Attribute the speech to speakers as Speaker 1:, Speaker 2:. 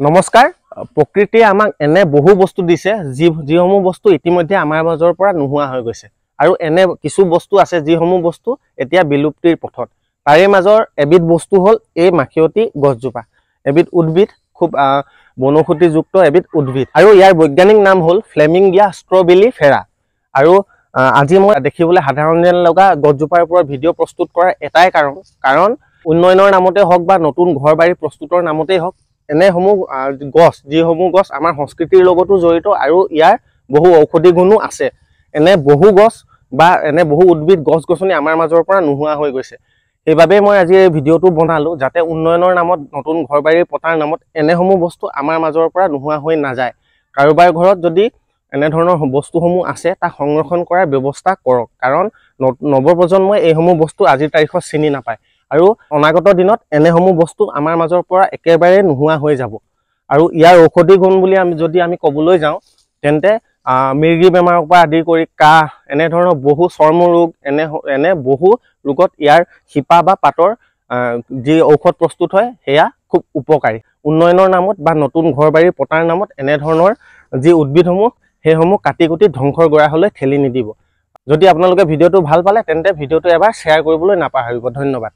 Speaker 1: নমস্কাৰ প্ৰকৃতিয়ে আমাক এনে বহু বস্তু দিছে যি যিসমূহ বস্তু ইতিমধ্যে আমাৰ মাজৰ পৰা নোহোৱা হৈ গৈছে। আৰু এনে কিছু বস্তু আছে যিসমূহ বস্তু এতিয়া বিলুপ্তিৰ পথত। তাৰে মাজৰ এবিধ বস্তু হ'ল এই মাখিয়তী গছজোপা। এবিধ উদ্ভিদ খুব বনৌষধিযুক্ত এবিধ উদ্ভিদ। আৰু ইয়াৰ বৈজ্ঞানিক নাম হ'ল ফ্লেমিংগিয়া ষ্ট্ৰবেলি ফেৰা। আৰু আজি মই দেখিবলৈ সাধাৰণ যেন লগা গছজোপাৰ ওপৰত ভিডিঅ' প্ৰস্তুত কৰাৰ এটাই কাৰণ। কাৰণ উন্নয়নৰ নামতে হওক বা নতুন ঘৰ বাৰী প্ৰস্তুতৰ নামতেই হওক এনেসমূহ গছ যিসমূহ গছ আমাৰ সংস্কৃতিৰ লগতো জড়িত আৰু ইয়াৰ বহু ঔষধি গুণো আছে। এনে বহু গছ বা এনে বহু উদ্ভিদ গছ গছনি আমাৰ মাজৰ পৰা নোহোৱা হৈ গৈছে। সেইবাবেই মই আজি এই ভিডিঅ'টো বনালোঁ যাতে উন্নয়নৰ নামত নতুন ঘৰ বাৰী পতাৰ নামত এনেসমূহ বস্তু আমাৰ মাজৰ পৰা নোহোৱা হৈ নাযায়। কাৰোবাৰ ঘৰত যদি এনেধৰণৰ বস্তুসমূহ আছে তাক সংৰক্ষণ কৰাৰ ব্যৱস্থা কৰক। কাৰণ নৱপ্ৰজন্মই এইসমূহ বস্তু আজিৰ তাৰিখত চিনি নাপায়। আৰু অনাগত দিনত এনেসমূহ বস্তু আমাৰ মাজৰ পৰা একেবাৰে নোহোৱা হৈ যাব। আৰু ইয়াৰ ঔষধি গুণ বুলি আমি যদি আমি ক'বলৈ যাওঁ তেন্তে মিৰ্গী বেমাৰৰ পৰা আদি কৰি কাহ এনেধৰণৰ বহু চৰ্ম ৰোগ এনে এনে বহু ৰোগত ইয়াৰ শিপা বা পাতৰ যি ঔষধ প্ৰস্তুত হয় সেয়া খুব উপকাৰী। উন্নয়নৰ নামত বা নতুন ঘৰ বাৰী পতাৰ নামত এনেধৰণৰ যি উদ্ভিদসমূহ সেইসমূহ কাটি কুটি ধ্বংসৰ গৰাহলৈ ঠেলি নিদিব। যদি আপোনালোকে ভিডিঅ'টো ভাল পালে তেন্তে ভিডিঅ'টো এবাৰ শ্বেয়াৰ কৰিবলৈ নাপাহৰিব। ধন্যবাদ।